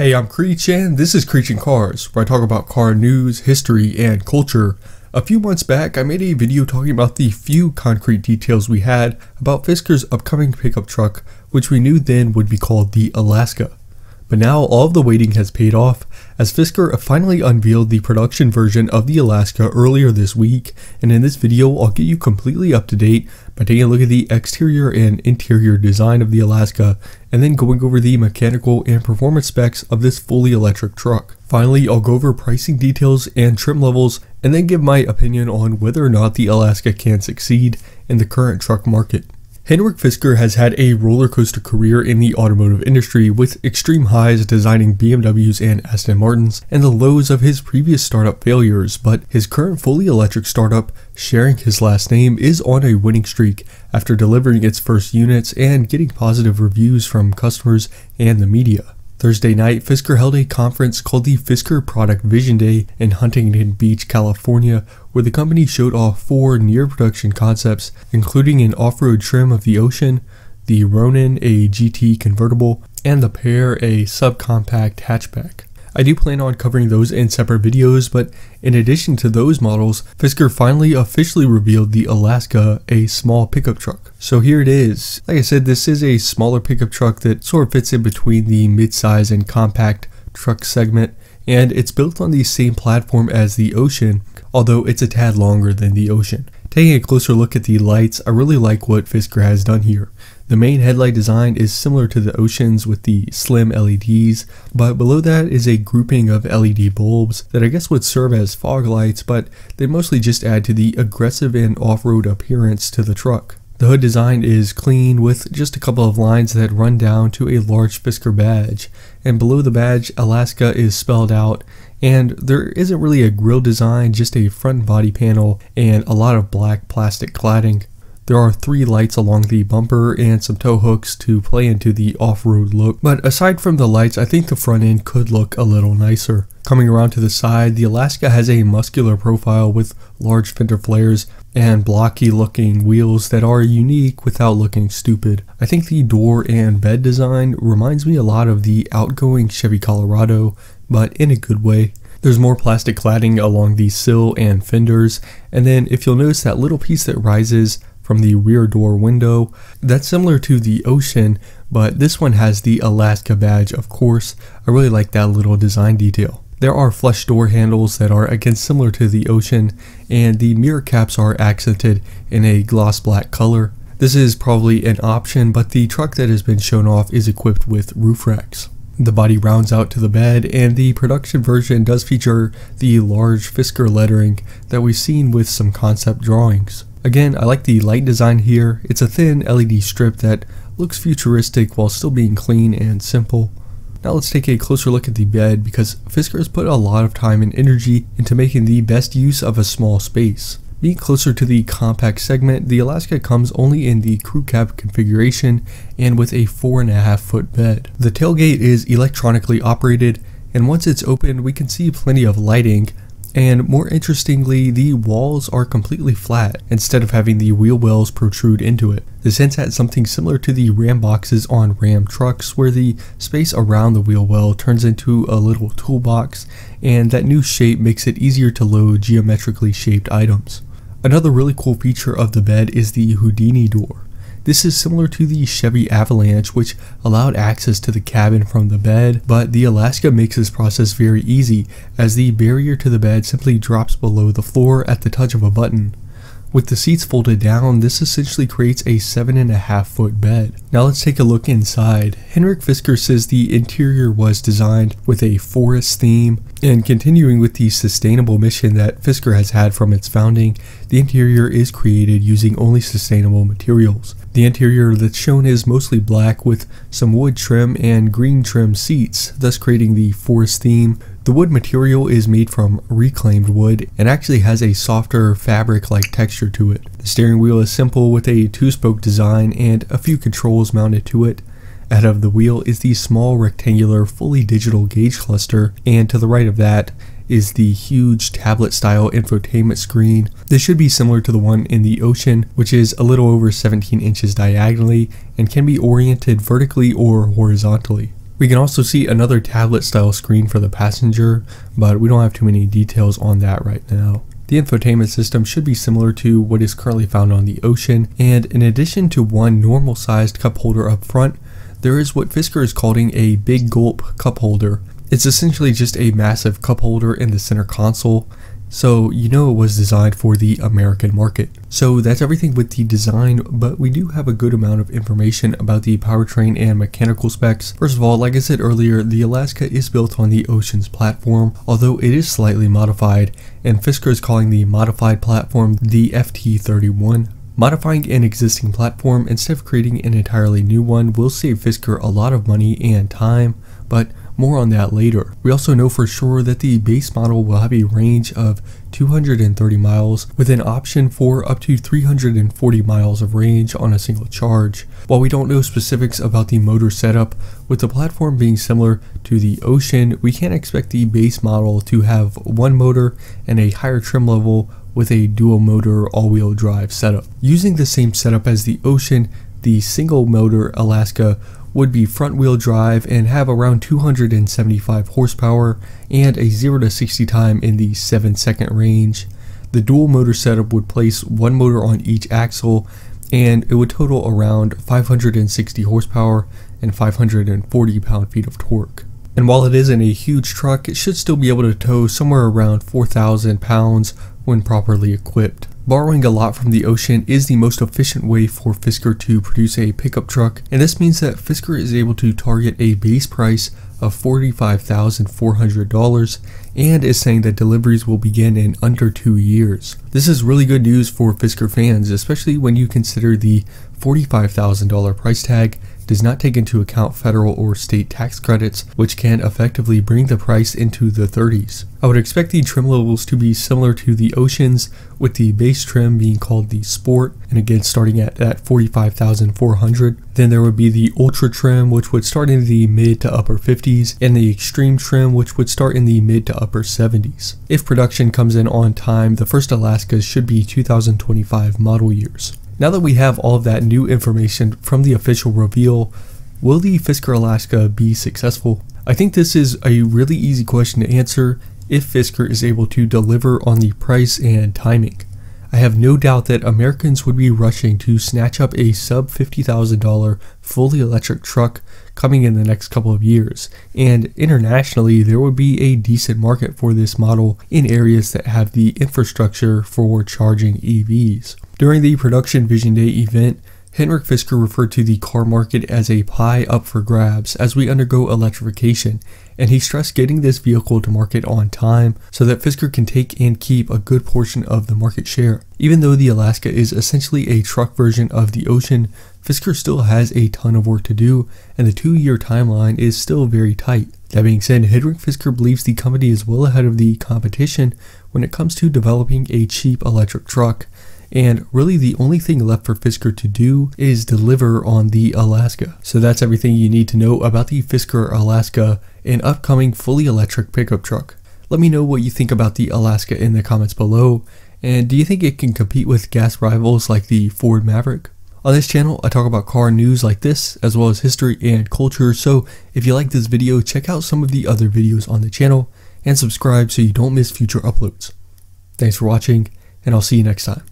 Hey, I'm Creatch and this is Creatch and Cars, where I talk about car news, history, and culture. A few months back, I made a video talking about the few concrete details we had about Fisker's upcoming pickup truck, which we knew then would be called the Alaska. But now all of the waiting has paid off, as Fisker finally unveiled the production version of the Alaska earlier this week, and in this video I'll get you completely up to date by taking a look at the exterior and interior design of the Alaska, and then going over the mechanical and performance specs of this fully electric truck. Finally, I'll go over pricing details and trim levels, and then give my opinion on whether or not the Alaska can succeed in the current truck market. Henrik Fisker has had a roller coaster career in the automotive industry with extreme highs designing BMWs and Aston Martins and the lows of his previous startup failures, but his current fully electric startup, sharing his last name, is on a winning streak after delivering its first units and getting positive reviews from customers and the media. Thursday night, Fisker held a conference called the Fisker Product Vision Day in Huntington Beach, California, where the company showed off four near production concepts, including an off road trim of the Ocean, the Ronin, a GT convertible, and the Pear, a subcompact hatchback. I do plan on covering those in separate videos, but in addition to those models, Fisker finally officially revealed the Alaska, a small pickup truck. So here it is. Like I said, this is a smaller pickup truck that sort of fits in between the midsize and compact truck segment, and it's built on the same platform as the Ocean, although it's a tad longer than the Ocean. Taking a closer look at the lights, I really like what Fisker has done here. The main headlight design is similar to the Oceans with the slim LEDs, but below that is a grouping of LED bulbs that I guess would serve as fog lights, but they mostly just add to the aggressive and off-road appearance to the truck. The hood design is clean with just a couple of lines that run down to a large Fisker badge, and below the badge Alaska is spelled out and there isn't really a grille design, just a front body panel and a lot of black plastic cladding. There are three lights along the bumper and some tow hooks to play into the off-road look, but aside from the lights, I think the front end could look a little nicer. Coming around to the side, the Alaska has a muscular profile with large fender flares and blocky looking wheels that are unique without looking stupid. I think the door and bed design reminds me a lot of the outgoing Chevy Colorado, but in a good way. There's more plastic cladding along the sill and fenders, and then if you'll notice that little piece that rises from the rear door window. That's similar to the Ocean, but this one has the Alaska badge, of course. I really like that little design detail. There are flush door handles that are again similar to the Ocean, and the mirror caps are accented in a gloss black color. This is probably an option, but the truck that has been shown off is equipped with roof racks. The body rounds out to the bed, and the production version does feature the large Fisker lettering that we've seen with some concept drawings. Again, I like the light design here. It's a thin LED strip that looks futuristic while still being clean and simple. Now let's take a closer look at the bed because Fisker has put a lot of time and energy into making the best use of a small space. Being closer to the compact segment, the Alaska comes only in the crew cab configuration and with a 4.5 foot bed. The tailgate is electronically operated and once it's open we can see plenty of lighting and more interestingly, the walls are completely flat instead of having the wheel wells protrude into it. This hints at something similar to the Ram boxes on Ram trucks where the space around the wheel well turns into a little toolbox and that new shape makes it easier to load geometrically shaped items. Another really cool feature of the bed is the Houdini door. This is similar to the Chevy Avalanche which allowed access to the cabin from the bed, but the Alaska makes this process very easy as the barrier to the bed simply drops below the floor at the touch of a button. With the seats folded down, this essentially creates a 7.5 foot bed. Now let's take a look inside. Henrik Fisker says the interior was designed with a forest theme, and continuing with the sustainable mission that Fisker has had from its founding, the interior is created using only sustainable materials. The interior that's shown is mostly black with some wood trim and green trim seats, thus creating the forest theme. The wood material is made from reclaimed wood and actually has a softer fabric-like texture to it. The steering wheel is simple with a two-spoke design and a few controls mounted to it. Ahead of the wheel is the small rectangular fully digital gauge cluster and to the right of that is the huge tablet style infotainment screen. This should be similar to the one in the Ocean, which is a little over 17 inches diagonally and can be oriented vertically or horizontally. We can also see another tablet style screen for the passenger, but we don't have too many details on that right now. The infotainment system should be similar to what is currently found on the Ocean, and in addition to one normal sized cup holder up front, there is what Fisker is calling a Big Gulp cup holder. It's essentially just a massive cup holder in the center console, so you know it was designed for the American market. So that's everything with the design, but we do have a good amount of information about the powertrain and mechanical specs. First of all, like I said earlier, the Alaska is built on the Oceans platform, although it is slightly modified, and Fisker is calling the modified platform the FT31. Modifying an existing platform instead of creating an entirely new one will save Fisker a lot of money and time, but more on that later. We also know for sure that the base model will have a range of 230 miles with an option for up to 340 miles of range on a single charge. While we don't know specifics about the motor setup, with the platform being similar to the Ocean, we can't expect the base model to have one motor and a higher trim level with a dual motor all-wheel drive setup. Using the same setup as the Ocean, the single motor Alaska would be front wheel drive and have around 275 horsepower and a 0 to 60 time in the 7 second range. The dual motor setup would place one motor on each axle and it would total around 560 horsepower and 540 pound-feet of torque. And while it isn't a huge truck, it should still be able to tow somewhere around 4,000 pounds when properly equipped. Borrowing a lot from the ocean is the most efficient way for Fisker to produce a pickup truck, and this means that Fisker is able to target a base price of $45,400 and is saying that deliveries will begin in under two years. This is really good news for Fisker fans, especially when you consider the $45,000 price tag does not take into account federal or state tax credits, which can effectively bring the price into the 30s. I would expect the trim levels to be similar to the Oceans, with the base trim being called the Sport, and again starting at that 45,400. Then there would be the Ultra trim, which would start in the mid to upper 50s, and the Extreme trim, which would start in the mid to upper 70s. If production comes in on time, the first Alaskas should be 2025 model years. Now that we have all of that new information from the official reveal, will the Fisker Alaska be successful? I think this is a really easy question to answer if Fisker is able to deliver on the price and timing. I have no doubt that Americans would be rushing to snatch up a sub $50,000 fully electric truck coming in the next couple of years, and internationally there would be a decent market for this model in areas that have the infrastructure for charging EVs. During the Production Vision Day event, Henrik Fisker referred to the car market as a pie up for grabs as we undergo electrification, and he stressed getting this vehicle to market on time so that Fisker can take and keep a good portion of the market share. Even though the Alaska is essentially a truck version of the Ocean, Fisker still has a ton of work to do, and the two year timeline is still very tight. That being said, Henrik Fisker believes the company is well ahead of the competition when it comes to developing a cheap electric truck and really the only thing left for Fisker to do is deliver on the Alaska. So that's everything you need to know about the Fisker Alaska, an upcoming fully electric pickup truck. Let me know what you think about the Alaska in the comments below, and do you think it can compete with gas rivals like the Ford Maverick? On this channel, I talk about car news like this, as well as history and culture, so if you like this video, check out some of the other videos on the channel, and subscribe so you don't miss future uploads. Thanks for watching, and I'll see you next time.